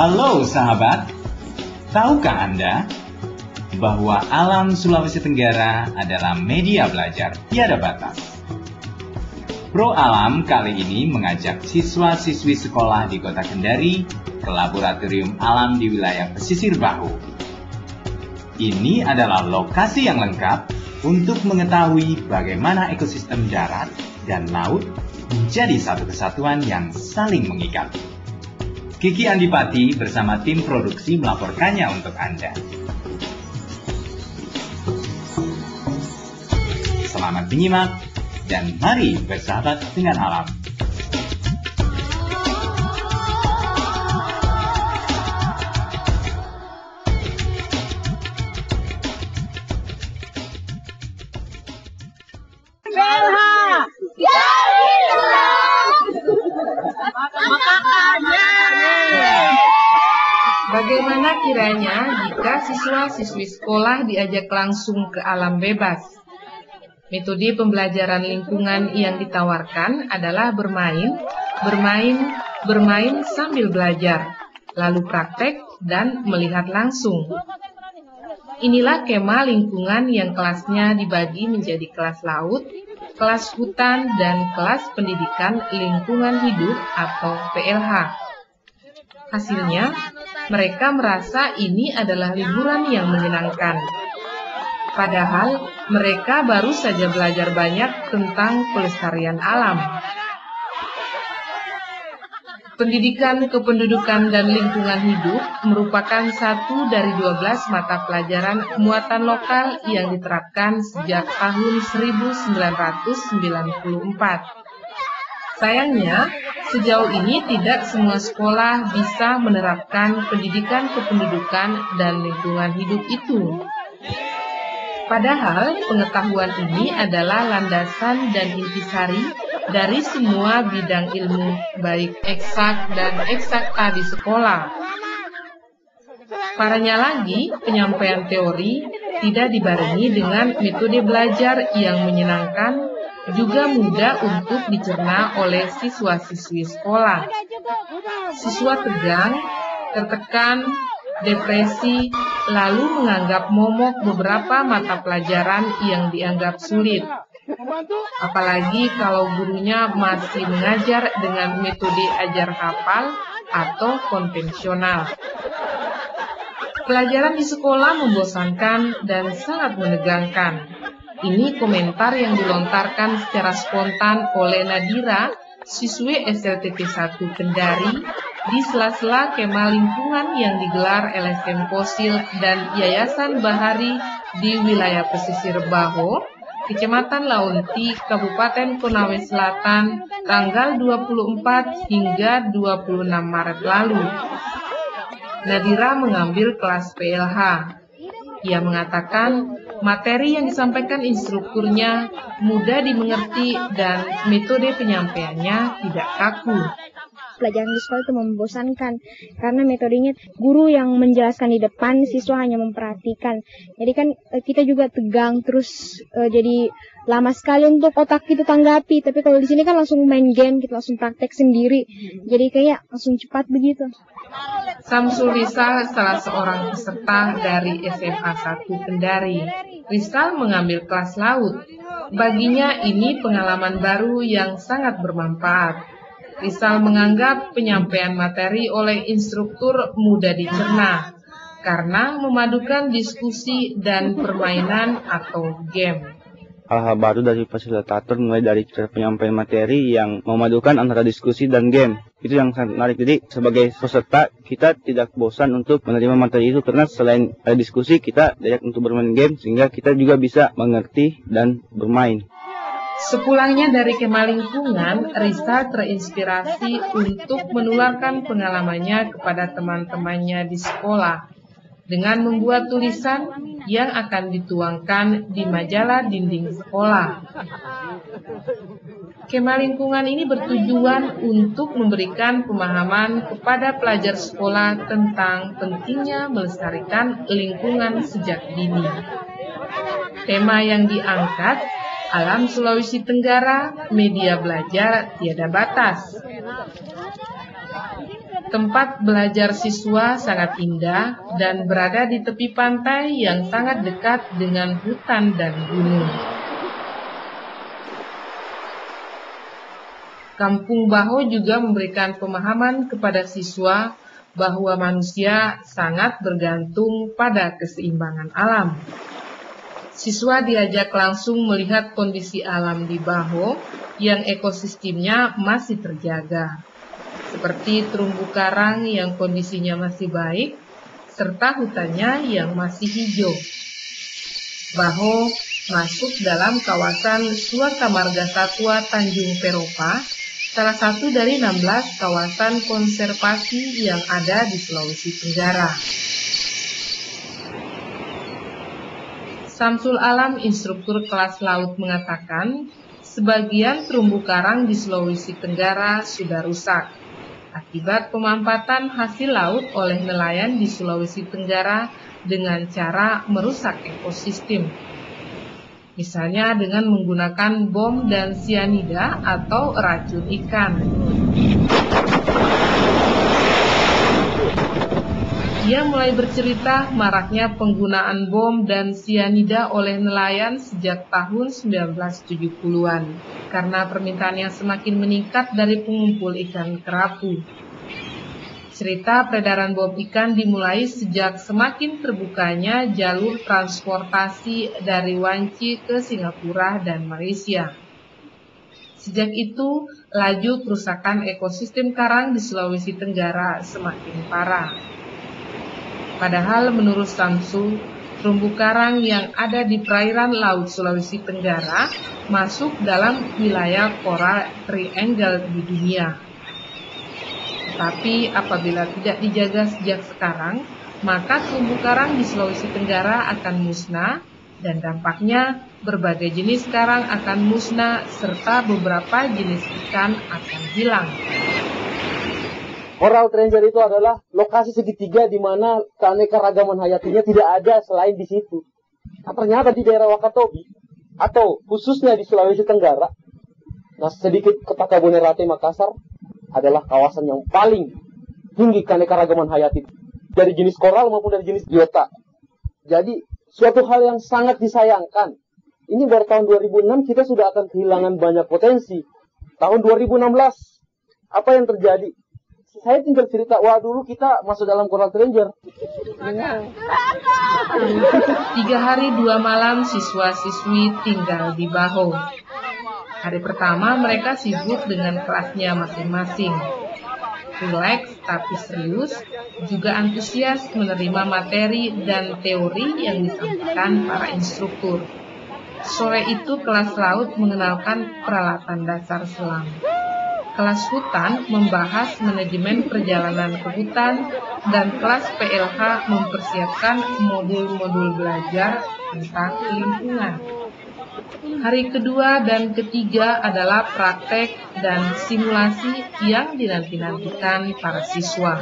Halo sahabat, tahukah Anda bahwa alam Sulawesi Tenggara adalah media belajar tiada batas? Pro Alam kali ini mengajak siswa-siswi sekolah di Kota Kendari ke Laboratorium Alam di wilayah pesisir Bahu. Ini adalah lokasi yang lengkap untuk mengetahui bagaimana ekosistem darat dan laut menjadi satu kesatuan yang saling mengikat. Kiki Andipati bersama tim produksi melaporkannya untuk Anda. Selamat menyimak dan mari bersahabat dengan alam. Kiranya jika siswa-siswi sekolah diajak langsung ke alam bebas? Metode pembelajaran lingkungan yang ditawarkan adalah bermain, bermain, bermain sambil belajar, lalu praktek dan melihat langsung. Inilah kema lingkungan yang kelasnya dibagi menjadi kelas laut, kelas hutan, dan kelas pendidikan lingkungan hidup atau PLH. Hasilnya, mereka merasa ini adalah liburan yang menyenangkan. Padahal mereka baru saja belajar banyak tentang pelestarian alam. Pendidikan kependudukan dan lingkungan hidup merupakan satu dari 12 mata pelajaran muatan lokal yang diterapkan sejak tahun 1994. Sayangnya, sejauh ini tidak semua sekolah bisa menerapkan pendidikan kependudukan dan lingkungan hidup itu. Padahal pengetahuan ini adalah landasan dan intisari dari semua bidang ilmu, baik eksak dan eksakta di sekolah. Parahnya lagi, penyampaian teori tidak dibarengi dengan metode belajar yang menyenangkan, juga mudah untuk dicerna oleh siswa-siswi sekolah. Siswa tegang, tertekan, depresi, lalu menganggap momok beberapa mata pelajaran yang dianggap sulit. Apalagi kalau gurunya masih mengajar dengan metode ajar hafal atau konvensional. Pelajaran di sekolah membosankan dan sangat menegangkan. Ini komentar yang dilontarkan secara spontan oleh Nadira, siswi SLTP 1 Kendari, di sela-sela kema lingkungan yang digelar LSM Fosil dan Yayasan Bahari di wilayah pesisir Baho, Kecamatan Launti, Kabupaten Konawe Selatan, tanggal 24 hingga 26 Maret lalu. Nadira mengambil kelas PLH. Ia mengatakan materi yang disampaikan instrukturnya mudah dimengerti dan metode penyampaiannya tidak kaku pelajaran di sekolah itu membosankan. Karena metodenya guru yang menjelaskan di depan siswa hanya memperhatikan. Jadi kan eh, kita juga tegang terus uh, jadi lama sekali untuk otak kita tanggapi. Tapi kalau di sini kan langsung main game kita langsung praktek sendiri. Jadi kayak langsung cepat begitu. Samsul Rizal salah seorang peserta dari SMA 1 Kendari. Rizal mengambil kelas laut. Baginya ini pengalaman baru yang sangat bermanfaat Rizal menganggap penyampaian materi oleh instruktur mudah dicerna karena memadukan diskusi dan permainan atau game. Hal-hal baru dari fasilitator mulai dari cara penyampaian materi yang memadukan antara diskusi dan game. Itu yang sangat menarik. Jadi sebagai peserta kita tidak bosan untuk menerima materi itu karena selain ada diskusi kita diajak untuk bermain game sehingga kita juga bisa mengerti dan bermain. Sepulangnya dari kemah lingkungan, Risa terinspirasi untuk menularkan pengalamannya kepada teman-temannya di sekolah dengan membuat tulisan yang akan dituangkan di majalah dinding sekolah. Kemah lingkungan ini bertujuan untuk memberikan pemahaman kepada pelajar sekolah tentang pentingnya melestarikan lingkungan sejak dini. Tema yang diangkat Alam Sulawesi Tenggara, media belajar tiada batas. Tempat belajar siswa sangat indah dan berada di tepi pantai yang sangat dekat dengan hutan dan gunung. Kampung Baho juga memberikan pemahaman kepada siswa bahwa manusia sangat bergantung pada keseimbangan alam. Siswa diajak langsung melihat kondisi alam di Baho yang ekosistemnya masih terjaga seperti terumbu karang yang kondisinya masih baik, serta hutannya yang masih hijau. Baho masuk dalam kawasan Suaka Marga Satwa Tanjung Peropa, salah satu dari 16 kawasan konservasi yang ada di Sulawesi Tenggara. Samsul Alam, instruktur kelas laut mengatakan, sebagian terumbu karang di Sulawesi Tenggara sudah rusak akibat pemampatan hasil laut oleh nelayan di Sulawesi Tenggara dengan cara merusak ekosistem. Misalnya dengan menggunakan bom dan sianida atau racun ikan. Ia mulai bercerita maraknya penggunaan bom dan sianida oleh nelayan sejak tahun 1970-an karena permintaan yang semakin meningkat dari pengumpul ikan kerapu. Cerita peredaran bom ikan dimulai sejak semakin terbukanya jalur transportasi dari Wanci ke Singapura dan Malaysia. Sejak itu, laju kerusakan ekosistem karang di Sulawesi Tenggara semakin parah. Padahal menurut Samsu, terumbu karang yang ada di perairan Laut Sulawesi Tenggara masuk dalam wilayah Coral Triangle di dunia. Tapi apabila tidak dijaga sejak sekarang, maka terumbu karang di Sulawesi Tenggara akan musnah dan dampaknya berbagai jenis karang akan musnah serta beberapa jenis ikan akan hilang. Coral Ranger itu adalah lokasi segitiga di mana keanekaragaman hayatinya tidak ada selain di situ. Nah, ternyata di daerah Wakatobi atau khususnya di Sulawesi Tenggara, nah sedikit ke Pakabonerate Makassar adalah kawasan yang paling tinggi keanekaragaman hayati dari jenis koral maupun dari jenis biota. Jadi suatu hal yang sangat disayangkan. Ini baru tahun 2006 kita sudah akan kehilangan banyak potensi. Tahun 2016 apa yang terjadi? Saya tinggal cerita, wah dulu kita masuk dalam Coral Ranger. Tiga hari dua malam siswa-siswi tinggal di Baho. Hari pertama mereka sibuk dengan kelasnya masing-masing. Rileks tapi serius, juga antusias menerima materi dan teori yang disampaikan para instruktur. Sore itu kelas laut mengenalkan peralatan dasar selam kelas hutan membahas manajemen perjalanan ke hutan dan kelas PLH mempersiapkan modul-modul belajar tentang lingkungan. Hari kedua dan ketiga adalah praktek dan simulasi yang dinanti-nantikan para siswa.